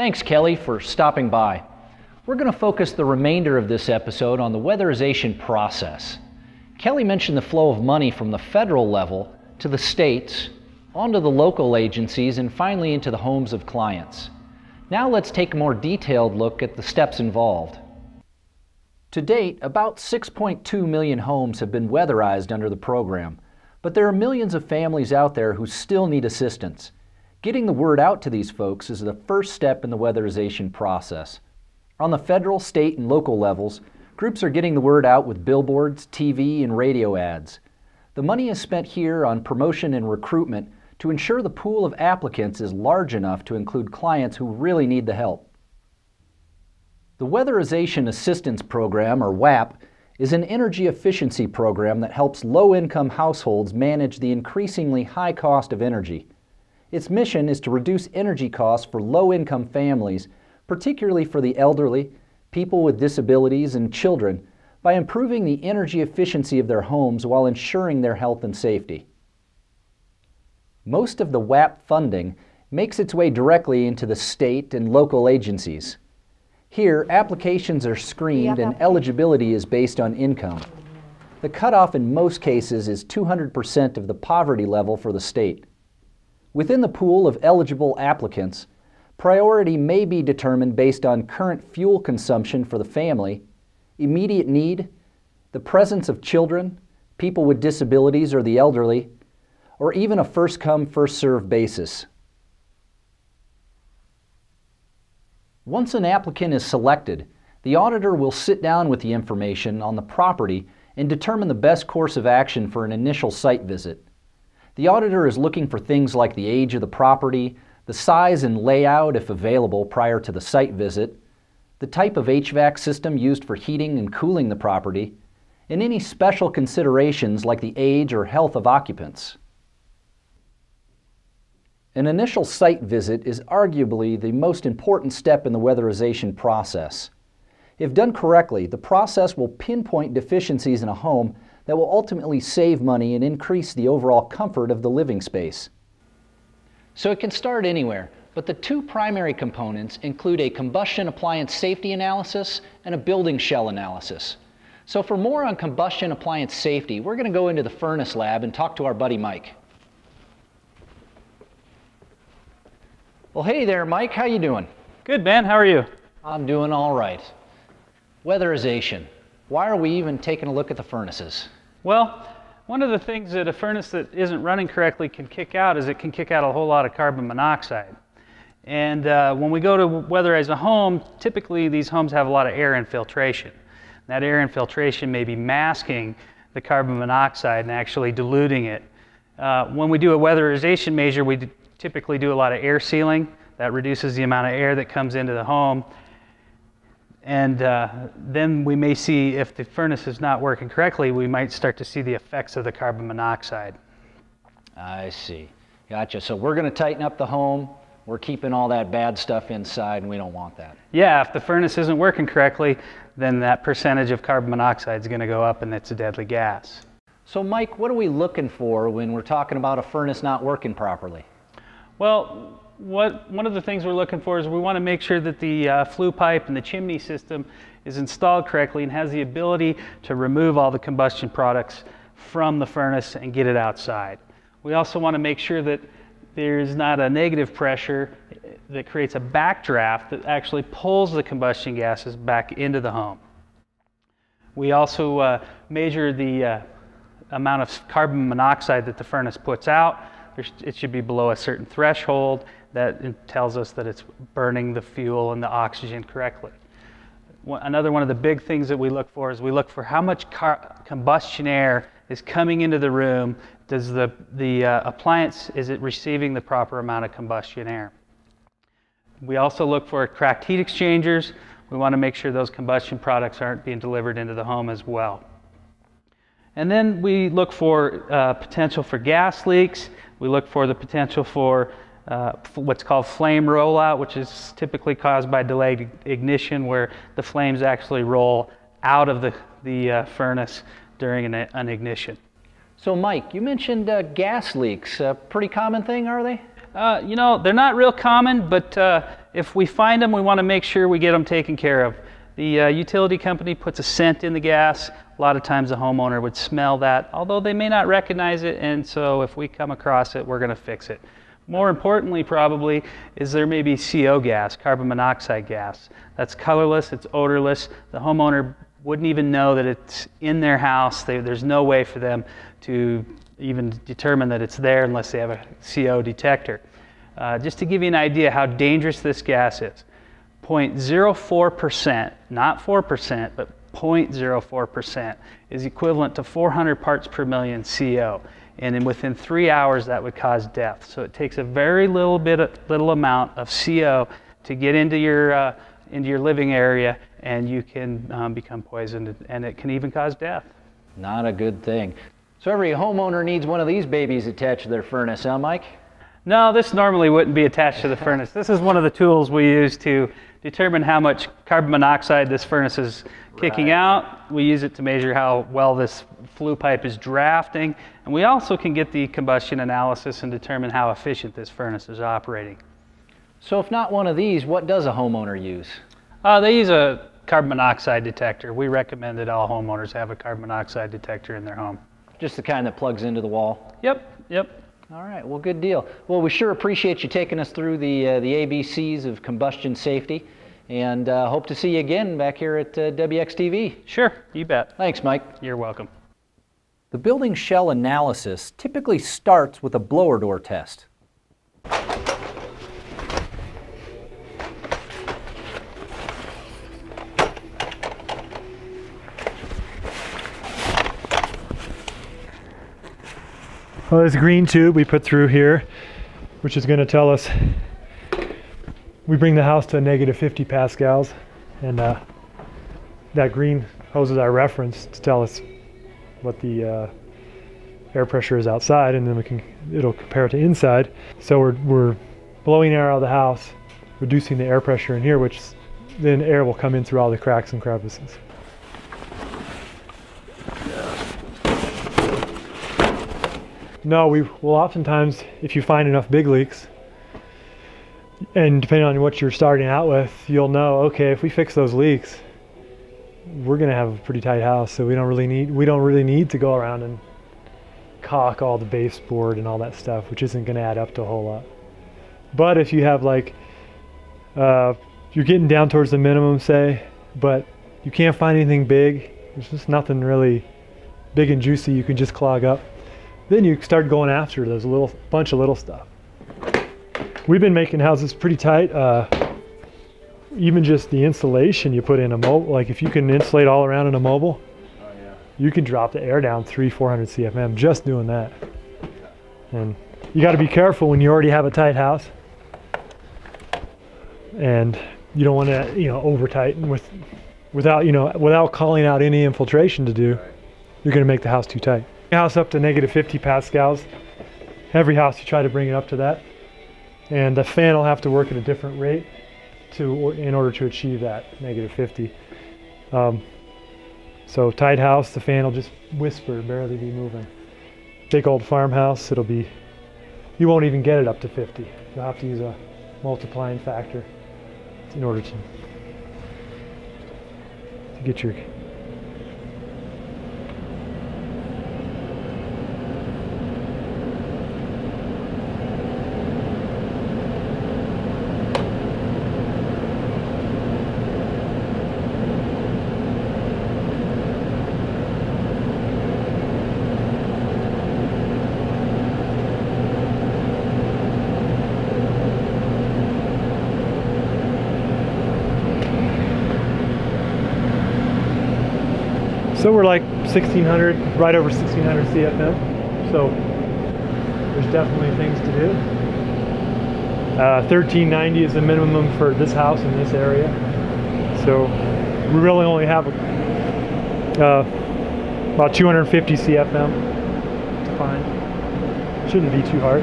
Thanks, Kelly, for stopping by. We're going to focus the remainder of this episode on the weatherization process. Kelly mentioned the flow of money from the federal level to the states, onto the local agencies, and finally into the homes of clients. Now let's take a more detailed look at the steps involved. To date, about 6.2 million homes have been weatherized under the program, but there are millions of families out there who still need assistance. Getting the word out to these folks is the first step in the weatherization process. On the federal, state, and local levels, groups are getting the word out with billboards, TV, and radio ads. The money is spent here on promotion and recruitment to ensure the pool of applicants is large enough to include clients who really need the help. The Weatherization Assistance Program, or WAP, is an energy efficiency program that helps low-income households manage the increasingly high cost of energy. Its mission is to reduce energy costs for low-income families, particularly for the elderly, people with disabilities, and children, by improving the energy efficiency of their homes while ensuring their health and safety. Most of the WAP funding makes its way directly into the state and local agencies. Here, applications are screened and eligibility is based on income. The cutoff in most cases is 200% of the poverty level for the state. Within the pool of eligible applicants, priority may be determined based on current fuel consumption for the family, immediate need, the presence of children, people with disabilities or the elderly, or even a first come, first served basis. Once an applicant is selected, the auditor will sit down with the information on the property and determine the best course of action for an initial site visit. The auditor is looking for things like the age of the property, the size and layout if available prior to the site visit, the type of HVAC system used for heating and cooling the property, and any special considerations like the age or health of occupants. An initial site visit is arguably the most important step in the weatherization process. If done correctly, the process will pinpoint deficiencies in a home that will ultimately save money and increase the overall comfort of the living space. So it can start anywhere, but the two primary components include a combustion appliance safety analysis and a building shell analysis. So for more on combustion appliance safety, we're going to go into the furnace lab and talk to our buddy Mike. Well, hey there, Mike. How you doing? Good, man. How are you? I'm doing all right. Weatherization. Why are we even taking a look at the furnaces? Well, one of the things that a furnace that isn't running correctly can kick out is it can kick out a whole lot of carbon monoxide. And uh, when we go to weatherize a home, typically these homes have a lot of air infiltration. That air infiltration may be masking the carbon monoxide and actually diluting it. Uh, when we do a weatherization measure, we typically do a lot of air sealing. That reduces the amount of air that comes into the home and uh, then we may see if the furnace is not working correctly, we might start to see the effects of the carbon monoxide. I see. Gotcha. So we're going to tighten up the home. We're keeping all that bad stuff inside, and we don't want that. Yeah, if the furnace isn't working correctly, then that percentage of carbon monoxide is going to go up, and it's a deadly gas. So, Mike, what are we looking for when we're talking about a furnace not working properly? Well, what, one of the things we're looking for is we want to make sure that the uh, flue pipe and the chimney system is installed correctly and has the ability to remove all the combustion products from the furnace and get it outside. We also want to make sure that there's not a negative pressure that creates a backdraft that actually pulls the combustion gases back into the home. We also uh, measure the uh, amount of carbon monoxide that the furnace puts out. It should be below a certain threshold that tells us that it's burning the fuel and the oxygen correctly. Another one of the big things that we look for is we look for how much combustion air is coming into the room. Does the, the uh, appliance, is it receiving the proper amount of combustion air? We also look for cracked heat exchangers. We want to make sure those combustion products aren't being delivered into the home as well. And then we look for uh, potential for gas leaks. We look for the potential for uh, what's called flame rollout, which is typically caused by delayed ignition, where the flames actually roll out of the, the uh, furnace during an, an, ignition. So, Mike, you mentioned uh, gas leaks. A pretty common thing, are they? Uh, you know, they're not real common, but uh, if we find them, we want to make sure we get them taken care of. The uh, utility company puts a scent in the gas. A lot of times the homeowner would smell that, although they may not recognize it, and so if we come across it, we're going to fix it. More importantly, probably, is there may be CO gas, carbon monoxide gas. That's colorless, it's odorless. The homeowner wouldn't even know that it's in their house. They, there's no way for them to even determine that it's there unless they have a CO detector. Uh, just to give you an idea how dangerous this gas is, 0.04%, not 4%, but 0.04% is equivalent to 400 parts per million CO. And then within three hours, that would cause death. So it takes a very little bit, little amount of CO to get into your, uh, into your living area, and you can um, become poisoned, and it can even cause death. Not a good thing. So every homeowner needs one of these babies attached to their furnace, huh, Mike? No, this normally wouldn't be attached to the furnace. This is one of the tools we use to determine how much carbon monoxide this furnace is kicking right. out. We use it to measure how well this flue pipe is drafting. And we also can get the combustion analysis and determine how efficient this furnace is operating. So if not one of these, what does a homeowner use? Uh, they use a carbon monoxide detector. We recommend that all homeowners have a carbon monoxide detector in their home. Just the kind that plugs into the wall? Yep, yep. All right, well, good deal. Well, we sure appreciate you taking us through the, uh, the ABCs of combustion safety and uh, hope to see you again back here at uh, WXTV. Sure, you bet. Thanks, Mike. You're welcome. The building shell analysis typically starts with a blower door test. Well, this green tube we put through here, which is going to tell us we bring the house to negative 50 pascals, and uh, that green hose is our reference to tell us what the uh, air pressure is outside, and then we can it'll compare it to inside. So we're we're blowing air out of the house, reducing the air pressure in here, which then air will come in through all the cracks and crevices. No, we will oftentimes, if you find enough big leaks, and depending on what you're starting out with, you'll know, okay, if we fix those leaks, we're to have a pretty tight house. So we don't really need, we don't really need to go around and caulk all the baseboard and all that stuff, which isn't to add up to a whole lot. But if you have like, uh, you're getting down towards the minimum, say, but you can't find anything big, there's just nothing really big and juicy you can just clog up then you start going after those little bunch of little stuff. We've been making houses pretty tight. Uh, even just the insulation you put in a mobile, like if you can insulate all around in a mobile, oh, yeah. you can drop the air down three, 400 CFM just doing that. And you got to be careful when you already have a tight house. And you don't want to, you know, over tighten with, without, you know, without calling out any infiltration to do, right. you're going to make the house too tight house up to negative 50 pascals. Every house you try to bring it up to that. And the fan will have to work at a different rate to in order to achieve that negative 50. Um, so tight house, the fan will just whisper, barely be moving. Big old farmhouse, it'll be, you won't even get it up to 50. You'll have to use a multiplying factor in order to, to get your So we're like 1600, right over 1600 CFM. So there's definitely things to do. Uh, 1390 is the minimum for this house in this area. So we really only have uh, about 250 CFM to find. Shouldn't be too hard.